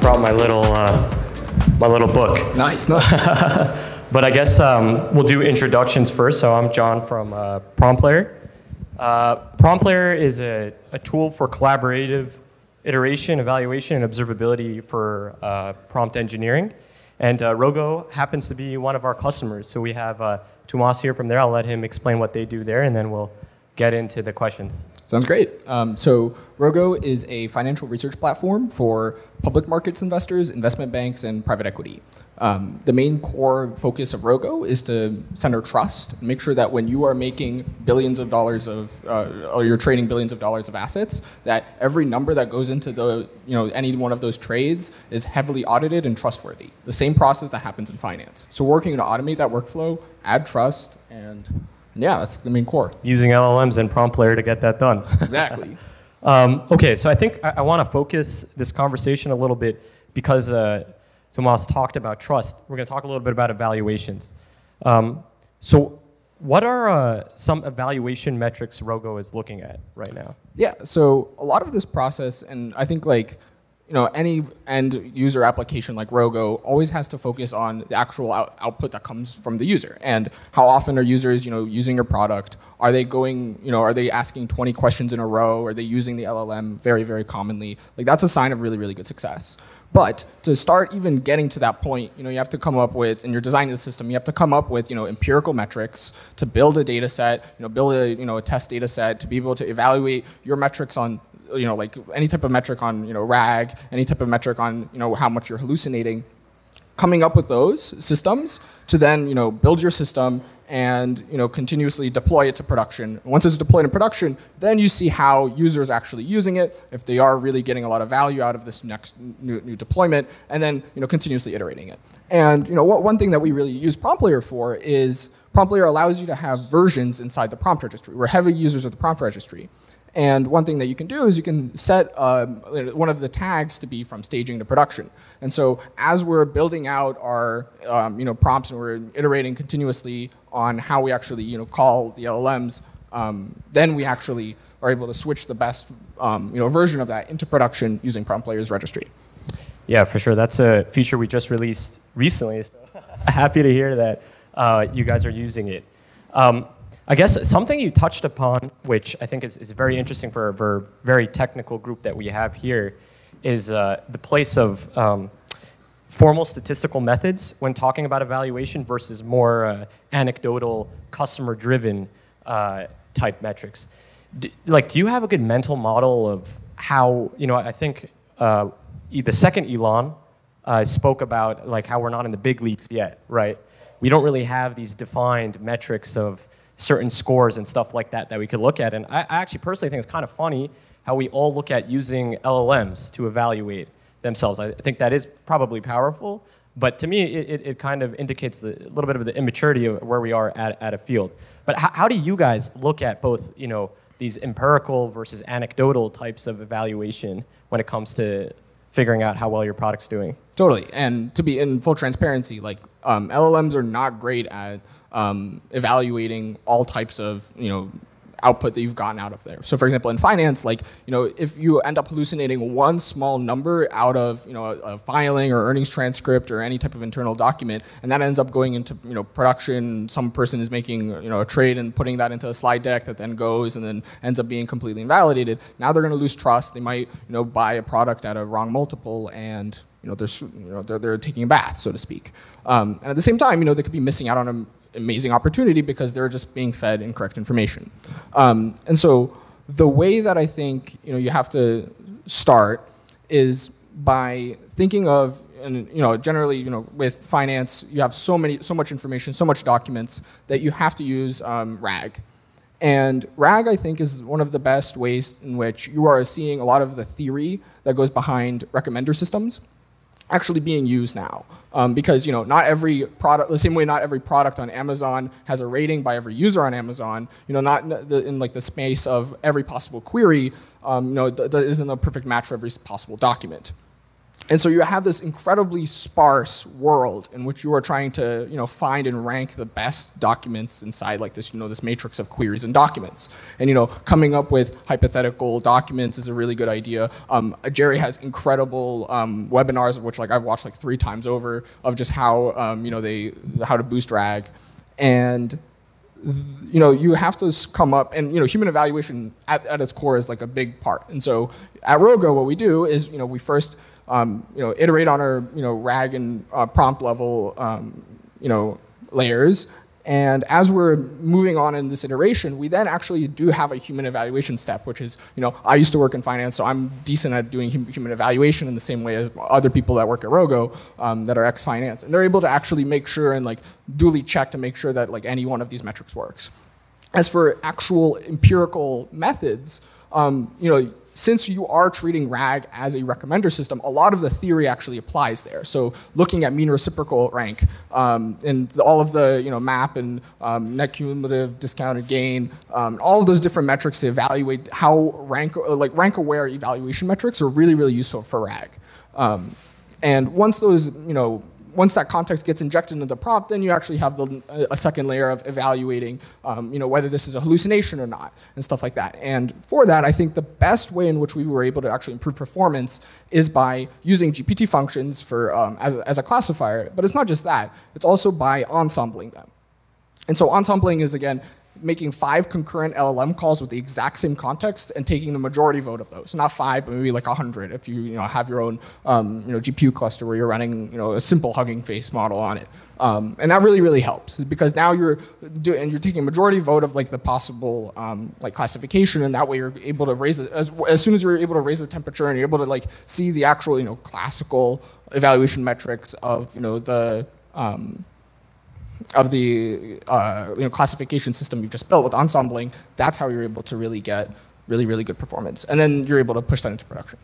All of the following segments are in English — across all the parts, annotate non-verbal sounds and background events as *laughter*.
Brought my little uh, my little book. Nice, nice. *laughs* But I guess um, we'll do introductions first. So I'm John from uh, PromptLayer. Uh, PromptLayer is a, a tool for collaborative iteration, evaluation, and observability for uh, prompt engineering. And uh, Rogo happens to be one of our customers. So we have uh, Tomas here from there. I'll let him explain what they do there, and then we'll get into the questions. Sounds great. Um, so Rogo is a financial research platform for public markets investors, investment banks, and private equity. Um, the main core focus of Rogo is to center trust make sure that when you are making billions of dollars of, uh, or you're trading billions of dollars of assets, that every number that goes into the, you know, any one of those trades is heavily audited and trustworthy. The same process that happens in finance. So working to automate that workflow, add trust, and yeah, that's the main core. Using LLMs and PromptLayer to get that done. *laughs* Exactly. Um, okay, so I think I, I want to focus this conversation a little bit because uh, Tomas talked about trust. We're going to talk a little bit about evaluations. Um, so, what are uh, some evaluation metrics Rogo is looking at right now? Yeah, so a lot of this process, and I think like you know, any end user application like Rogo always has to focus on the actual out output that comes from the user. And how often are users, you know, using your product? Are they going, you know, are they asking 20 questions in a row? Are they using the LLM very, very commonly? Like that's a sign of really, really good success. But to start even getting to that point, you know, you have to come up with, and you're designing the system, you have to come up with, you know, empirical metrics to build a data set, you know, build a, you know, a test data set to be able to evaluate your metrics on you know, like any type of metric on, you know, RAG, any type of metric on, you know, how much you're hallucinating, coming up with those systems to then, you know, build your system and, you know, continuously deploy it to production. Once it's deployed in production, then you see how users actually using it, if they are really getting a lot of value out of this next new, new deployment, and then, you know, continuously iterating it. And, you know, what, one thing that we really use PromptLayer for is PromptLayer allows you to have versions inside the prompt registry. We're heavy users of the prompt registry. And one thing that you can do is you can set um, one of the tags to be from staging to production. And so as we're building out our um, you know, prompts and we're iterating continuously on how we actually you know, call the LLMs, um, then we actually are able to switch the best um, you know, version of that into production using prompt PromptLayer's registry. Yeah, for sure. That's a feature we just released recently. So *laughs* happy to hear that uh, you guys are using it. I guess something you touched upon, which I think is, is very interesting for a very technical group that we have here, is uh, the place of um, formal statistical methods when talking about evaluation versus more uh, anecdotal, customer-driven uh, type metrics. Like, do you have a good mental model of how, you know, I think uh, the second Elon uh, spoke about like how we're not in the big leagues yet, right? We don't really have these defined metrics of certain scores and stuff like that that we could look at. And I, I actually personally think it's kind of funny how we all look at using LLMs to evaluate themselves. I think that is probably powerful, but to me, it, it, kind of indicates the, a little bit of the immaturity of where we are at, at a field. But how, how do you guys look at both, you know, these empirical versus anecdotal types of evaluation when it comes to figuring out how well your product's doing? Totally, and to be in full transparency, like um, LLMs are not great at um, evaluating all types of you know output that you've gotten out of there. So for example, in finance, like, you know, if you end up hallucinating one small number out of, you know, a, a, filing or earnings transcript or any type of internal document, and that ends up going into, you know, production, some person is making, you know, a trade and putting that into a slide deck that then goes and then ends up being completely invalidated, now they're going to lose trust. They might, you know, buy a product at a wrong multiple and, you know, they're, you know, they're, they're taking a bath, so to speak. Um, and at the same time, you know, they could be missing out on a amazing opportunity because they're just being fed incorrect information. Um, and so the way that I think you know you have to start is by thinking of and you know generally you know with finance you have so many so much information so much documents that you have to use um, RAG. And RAG, I think, is one of the best ways in which you are seeing a lot of the theory that goes behind recommender systems actually being used now. Um, because you know, not every product, the same way not every product on Amazon has a rating by every user on Amazon. You know, not in, the, in like the space of every possible query. Um, you know, isn't a perfect match for every possible document. And so you have this incredibly sparse world in which you are trying to, you know, find and rank the best documents inside like this, you know, this matrix of queries and documents. And you know, coming up with hypothetical documents is a really good idea. Um, Jerry has incredible um, webinars which like I've watched like three times over of just how um, you know they how to boost RAG, and you know, you have to come up, and you know, human evaluation at, at its core is like a big part. And so at Rogo, what we do is, you know, we first um, you know, iterate on our you know, RAG and uh, prompt level um, you know, layers. And as we're moving on in this iteration, we then actually do have a human evaluation step, which is, you know, I used to work in finance, so I'm decent at doing human evaluation in the same way as other people that work at Rogo um, that are ex-finance. And they're able to actually make sure and like duly check to make sure that like any one of these metrics works. As for actual empirical methods, um, you know, since you are treating RAG as a recommender system, a lot of the theory actually applies there. So looking at mean reciprocal rank um, and the, all of the you know map and um, net cumulative discounted gain, um, all of those different metrics to evaluate how rank like rank aware evaluation metrics are really really useful for RAG. Um, and once those you know once that context gets injected into the prompt, then you actually have the, a second layer of evaluating um, you know, whether this is a hallucination or not, and stuff like that. And for that, I think the best way in which we were able to actually improve performance is by using GPT functions for, um, as, a, as a classifier. But it's not just that, it's also by ensembling them. And so ensembling is, again, making five concurrent LLM calls with the exact same context and taking the majority vote of those. Not five, but maybe like 100 if you, you know, have your own um, you know, GPU cluster where you're running you know, a simple Hugging Face model on it. Um, and that really, really helps because now you're doing, and you're taking a majority vote of like the possible um, like classification, and that way you're able to raise it as, as soon as you're able to raise the temperature and you're able to like see the actual you know classical evaluation metrics of you know the um, of the uh, you know, classification system you just built with ensembling, that's how you're able to really get really, really good performance. And then you're able to push that into production.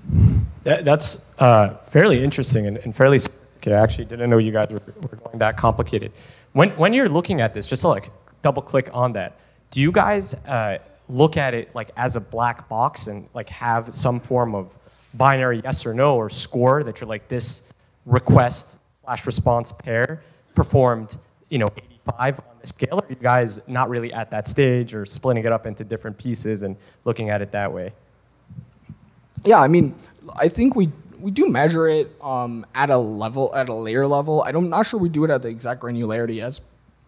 That, that's uh, fairly interesting and, and, fairly sophisticated. I actually didn't know you guys were, were going that complicated. When, when you're looking at this, just to like double click on that, do you guys uh, look at it like as a black box and like have some form of binary yes or no or score that you're like this request slash response pair performed you know, 85 on the scale? Are you guys not really at that stage or splitting it up into different pieces and looking at it that way? Yeah, I mean, I think we we do measure it um, at a level, at a layer level. I'm not sure we do it at the exact granularity as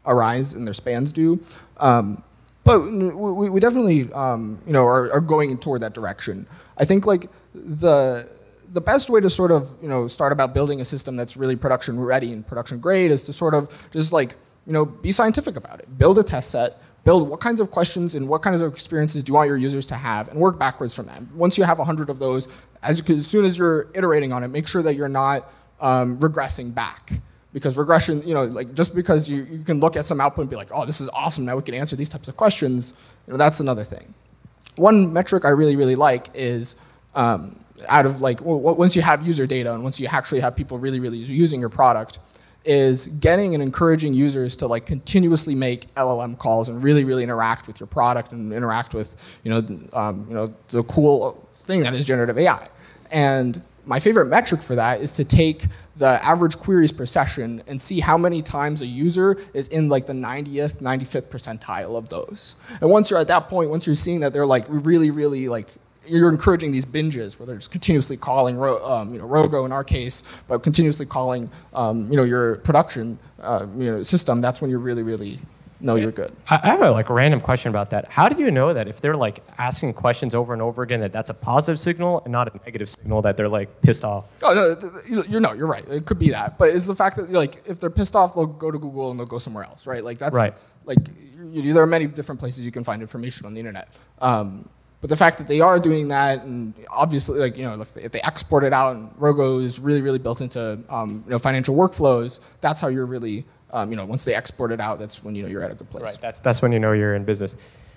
Arize and their spans do. Um, but we, we definitely, um, you know, are, are, going toward that direction. I think like the the best way to sort of you know start about building a system that's really production ready and production grade is to sort of just like you know be scientific about it. Build a test set. Build what kinds of questions and what kinds of experiences do you want your users to have, and work backwards from that. Once you have a hundred of those, as, you as soon as you're iterating on it, make sure that you're not um, regressing back because regression, you know, like just because you, you can look at some output and be like, oh, this is awesome, now we can answer these types of questions, you know, that's another thing. One metric I really, really like is um, out of like once you have user data and once you actually have people really really using your product is getting and encouraging users to like continuously make LLM calls and really really interact with your product and interact with you know um, you know the cool thing that is generative AI and my favorite metric for that is to take the average queries per session and see how many times a user is in like the 90th, 95th percentile of those. And once you're at that point, once you're seeing that they're like really, really like you're encouraging these binges where they're just continuously calling, um, you know, Rogo in our case, but continuously calling, um, you know, your production, uh, you know, system. That's when you're really, really know you're good. I have a like random question about that. How do you know that if they're like asking questions over and over again that that's a positive signal and not a negative signal that they're like pissed off? Oh no, you're no, you're right. It could be that, but it's the fact that like if they're pissed off, they'll go to Google and they'll go somewhere else, right? Like that's right. Like you, there are many different places you can find information on the internet. Um, but the fact that they are doing that, and obviously, like you know, if they, if they export it out, and Rogo is really, really built into um, you know financial workflows. That's how you're really, um, you know, once they export it out, that's when you know you're at a good place. Right. That's that's when you know you're in business.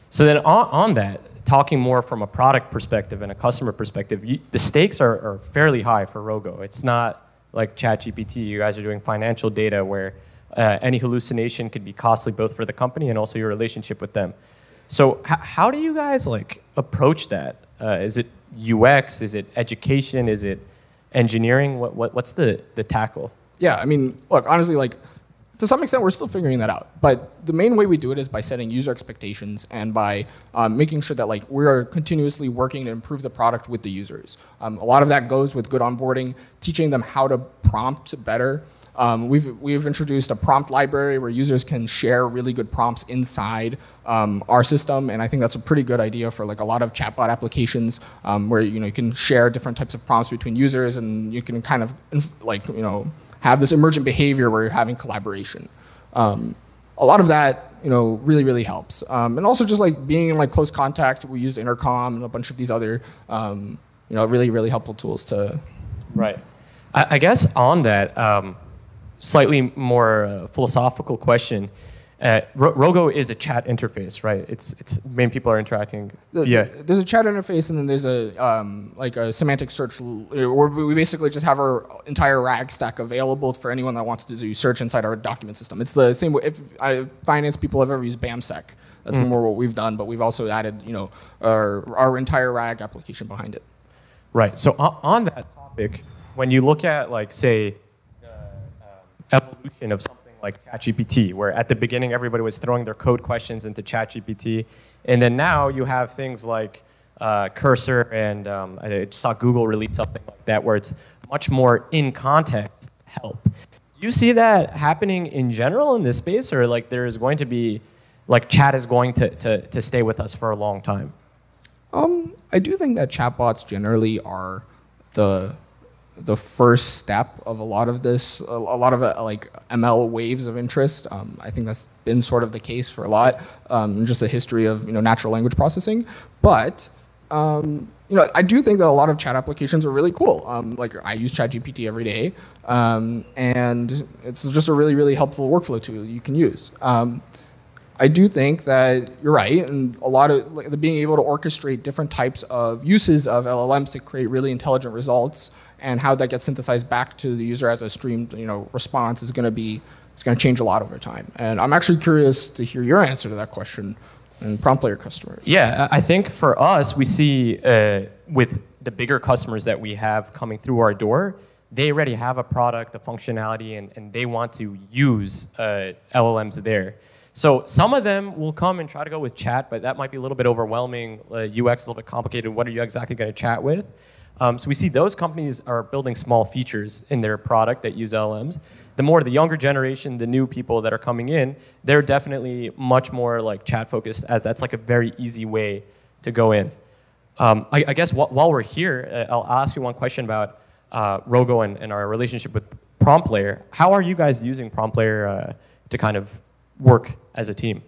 So then on, on that, talking more from a product perspective and a customer perspective, you, the stakes are, are fairly high for Rogo. It's not like ChatGPT. You guys are doing financial data where uh, any hallucination could be costly both for the company and also your relationship with them. So how do you guys like approach that? Uh, is it UX? Is it education? Is it engineering? What, what what's the the tackle? Yeah, I mean, look, honestly, like to some extent, we're still figuring that out. But the main way we do it is by setting user expectations and by um, making sure that like we are continuously working to improve the product with the users. Um, a lot of that goes with good onboarding, teaching them how to prompt better. Um, we've, we've introduced a prompt library where users can share really good prompts inside um, our system, and I think that's a pretty good idea for like a lot of chatbot applications um, where you know you can share different types of prompts between users, and you can kind of like you know have this emergent behavior where you're having collaboration. Um, a lot of that, you know, really, really helps. Um, and also just like being in like close contact, we use Intercom and a bunch of these other, um, you know, really, really helpful tools to. Right. I, I guess on that, um, slightly more uh, philosophical question. Uh, Rogo is a chat interface, right? It's it's main people are interacting. Yeah. There's a chat interface, and then there's a um, like a semantic search where we basically just have our entire RAG stack available for anyone that wants to do search inside our document system. It's the same way if I, finance people have ever used BAMSec. That's mm. more what we've done, but we've also added you know our our entire RAG application behind it. Right. So on that topic, when you look at like say the uh, evolution of something like ChatGPT, where at the beginning everybody was throwing their code questions into ChatGPT, and then now you have things like uh, Cursor, and um, I saw Google release something like that, where it's much more in context help. Do you see that happening in general in this space, or like there is going to be, like chat is going to, to, to stay with us for a long time? Um, I do think that chatbots generally are the the first step of a lot of this, a, lot of uh, like ML waves of interest. Um, I think that's been sort of the case for a lot, um, just the history of you know natural language processing. But um, you know, I do think that a lot of chat applications are really cool. Um, like I use ChatGPT every day, um, and it's just a really really helpful workflow tool you can use. Um, I do think that you're right, and a lot of like, being able to orchestrate different types of uses of LLMs to create really intelligent results and how that gets synthesized back to the user as a streamed you know, response is going to be it's going to change a lot over time. And I'm actually curious to hear your answer to that question and PromptLayer customers. Yeah, I think for us, we see uh, with the bigger customers that we have coming through our door, they already have a product, a functionality, and, and they want to use uh, LLMs there. So some of them will come and try to go with chat, but that might be a little bit overwhelming. Uh, UX is a little bit complicated. What are you exactly going to chat with? Um, so we see those companies are building small features in their product that use LMs. The more the younger generation, the new people that are coming in, they're definitely much more like chat focused, as that's like a very easy way to go in. Um, I, I, guess wh while we're here, uh, I'll ask you one question about uh, Rogo and, and, our relationship with PromptLayer. How are you guys using PromptLayer uh, to kind of work as a team?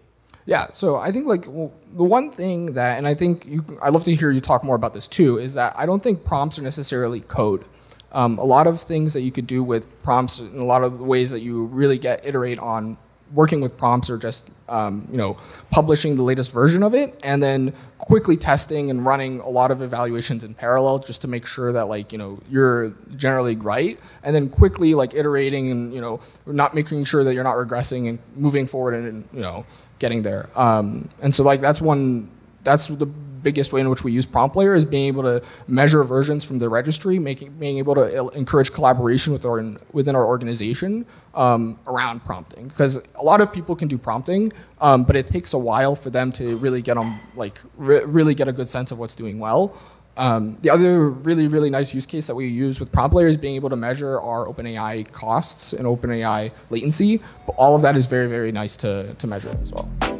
Yeah, so I think like well, the one thing that, and I think you, I'd love to hear you talk more about this too, is that I don't think prompts are necessarily code. Um, a lot of things that you could do with prompts, and a lot of the ways that you really get iterate on working with prompts are just um, you know publishing the latest version of it and then quickly testing and running a lot of evaluations in parallel just to make sure that like you know you're generally right and then quickly like iterating and you know not making sure that you're not regressing and moving forward and you know getting there. Um, and so like that's one, that's the biggest way in which we use PromptLayer is being able to measure versions from the registry, making, being able to encourage collaboration with our, within our organization um, around prompting. Because a lot of people can do prompting, um, but it takes a while for them to really get on, like, re really get a good sense of what's doing well. Um, the other really, really nice use case that we use with PromptLayer is being able to measure our OpenAI costs and OpenAI latency. But all of that is very, very nice to, to measure as well.